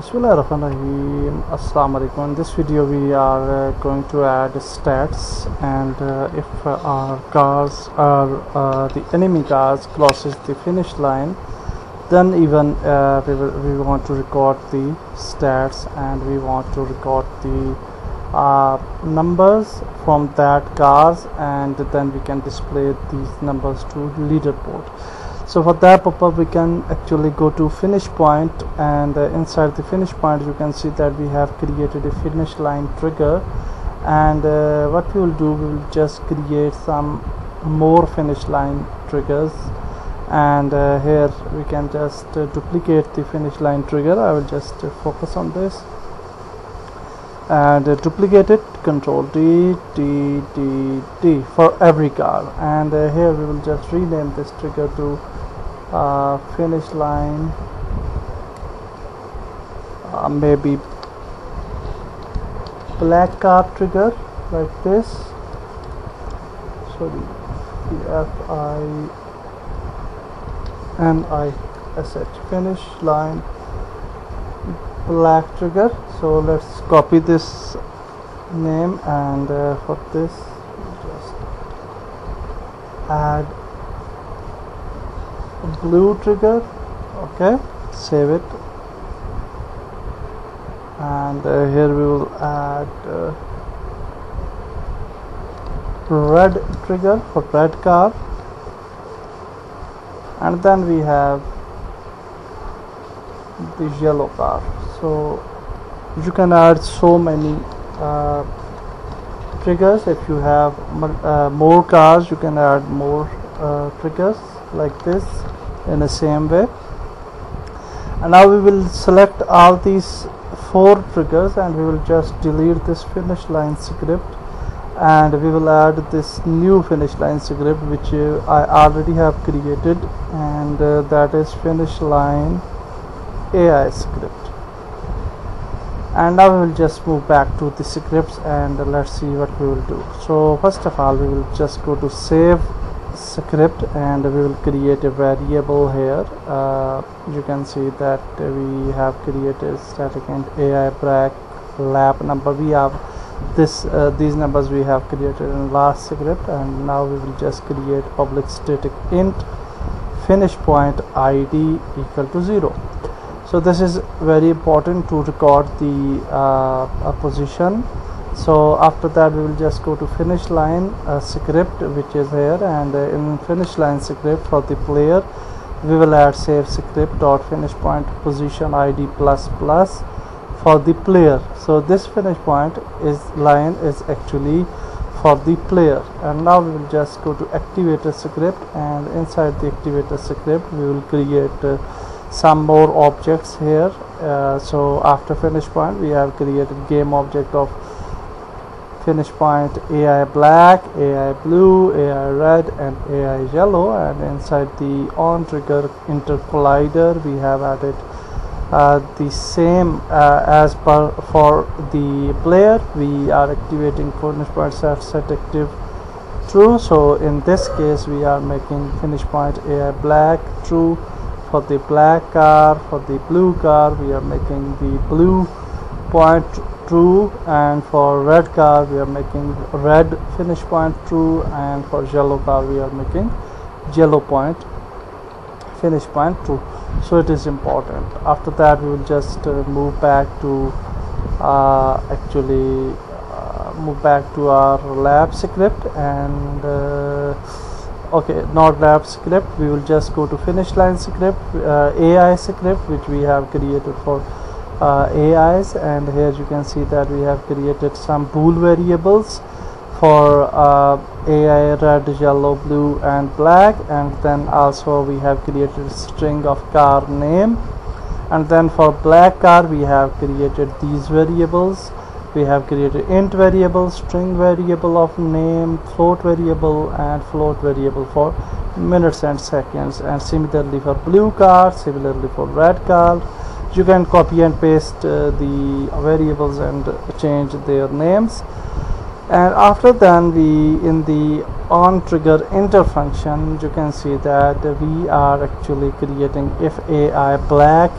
Bismillahirrahmanirrahim. Assalamu alaikum in this video we are uh, going to add stats and uh, if uh, our cars are uh, the enemy cars crosses the finish line then even uh, we, will, we want to record the stats and we want to record the uh, numbers from that cars and then we can display these numbers to leaderboard so for that purpose we can actually go to finish point and uh, inside the finish point you can see that we have created a finish line trigger. And uh, what we will do we will just create some more finish line triggers. And uh, here we can just uh, duplicate the finish line trigger. I will just uh, focus on this. And uh, duplicate it control D D D D for every car and uh, here we will just rename this trigger to uh, finish line. Uh, maybe black car trigger like this. Sorry F I N I H. Finish line. Black trigger. So let's copy this name and uh, for this just add blue trigger okay save it. And uh, here we will add uh, red trigger for red car. And then we have the yellow car. So you can add so many uh, triggers. If you have uh, more cars you can add more uh, triggers like this in the same way. And now we will select all these four triggers and we will just delete this finish line script. And we will add this new finish line script which uh, I already have created and uh, that is finish line AI script. And now we will just move back to the scripts and uh, let's see what we will do. So first of all we will just go to save script and we will create a variable here. Uh, you can see that we have created static int ai black lap number. We have this uh, these numbers we have created in last script and now we will just create public static int finish point id equal to 0 so this is very important to record the uh, position so after that we will just go to finish line uh, script which is here and uh, in finish line script for the player we will add save script dot finish point position id plus plus for the player. So this finish point is line is actually for the player. And now we will just go to activator script and inside the activator script we will create uh, some more objects here. Uh, so after finish point we have created game object of finish point AI black, AI blue, AI red and AI yellow. And inside the on trigger intercollider we have added uh, the same uh, as per for the player. We are activating finish point set, set active true. So in this case we are making finish point AI black true. For the black car for the blue car we are making the blue point true and for red car we are making red finish point true and for yellow car we are making yellow point finish point true so it is important. After that we will just uh, move back to uh, actually uh, move back to our lap script and uh, okay not lap script. We will just go to finish line script uh, AI script which we have created for AIs and here you can see that we have created some bool variables for uh, AI red yellow blue and black and then also we have created string of car name. And then for black car we have created these variables. We have created int variable string variable of name float variable and float variable for minutes and seconds. And similarly for blue car similarly for red car you can copy and paste uh, the variables and change their names. And after then we in the on trigger enter function you can see that we are actually creating if ai black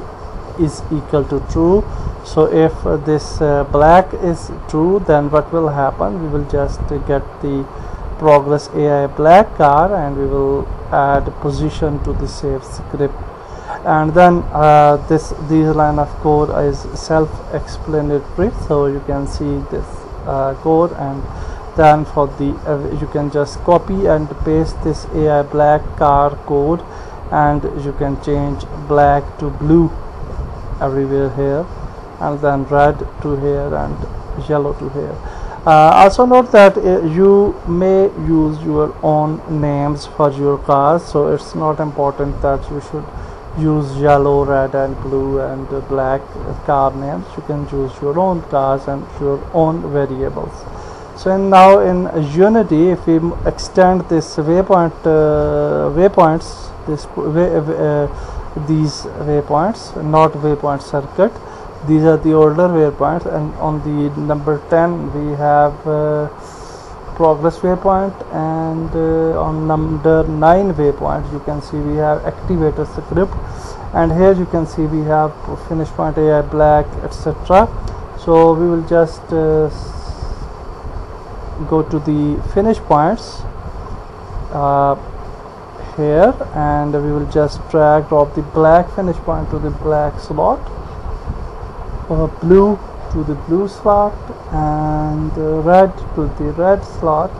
is equal to true. So if this uh, black is true then what will happen? We will just get the progress AI black car and we will add position to the save script and then uh, this this line of code is self-explanatory so you can see this uh, code and then for the uh, you can just copy and paste this AI black car code and you can change black to blue everywhere here and then red to here and yellow to here. Uh, also note that uh, you may use your own names for your cars so it's not important that you should use yellow red and blue and black car names. You can choose your own cars and your own variables. So in now in unity if we extend this waypoint uh, waypoints this way, uh, these waypoints not waypoint circuit these are the older waypoints. And on the number 10 we have uh, progress waypoint and uh, on number 9 waypoint you can see we have activator script. And here you can see we have finish point AI black etc so we will just uh, go to the finish points uh, here. And we will just drag drop the black finish point to the black slot. Uh, blue to the blue slot and uh, red to the red slot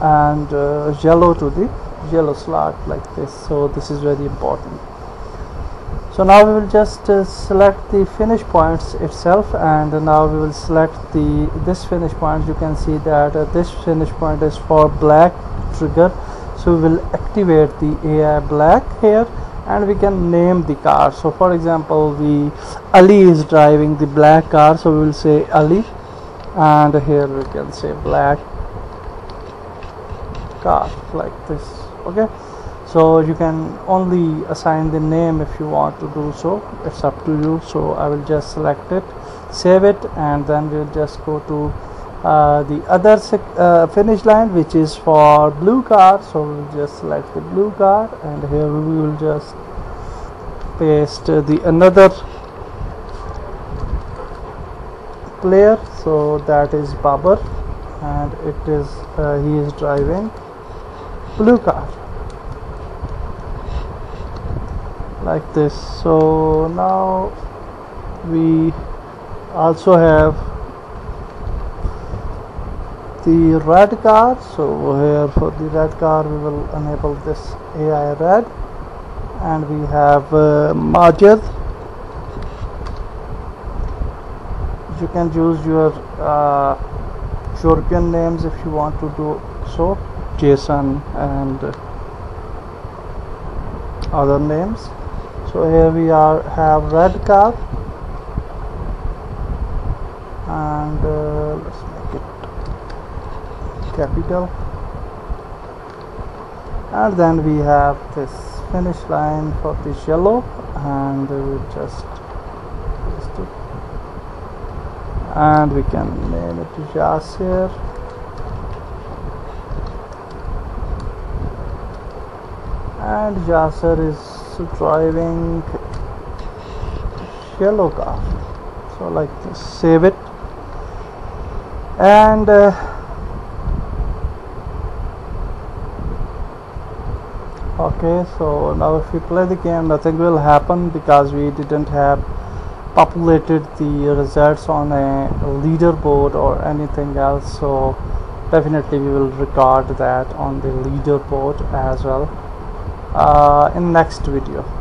and uh, yellow to the yellow slot like this. So this is very important. So now we will just uh, select the finish points itself and now we will select the this finish point. You can see that uh, this finish point is for black trigger. So we will activate the AI black here and we can name the car. So for example the Ali is driving the black car. So we will say Ali. And here we can say black car like this. Okay? So you can only assign the name if you want to do so. It's up to you. So I will just select it save it and then we'll just go to uh, the other uh, finish line which is for blue car so we'll just select the blue car and here we will just paste the another player. So that is Babar and it is uh, he is driving blue car like this. So now we also have the red car so here for the red car we will enable this AI red. And we have uh, Majid. You can use your uh, European names if you want to do so. Jason and other names. So here we are have red car and uh, let's capital. And then we have this finish line for this yellow and we just and we can name it Yasir and Yasser is driving yellow car. So like this. Save it. And uh, okay so now if we play the game nothing will happen because we didn't have populated the results on a leaderboard or anything else. So definitely we will record that on the leaderboard as well uh, in next video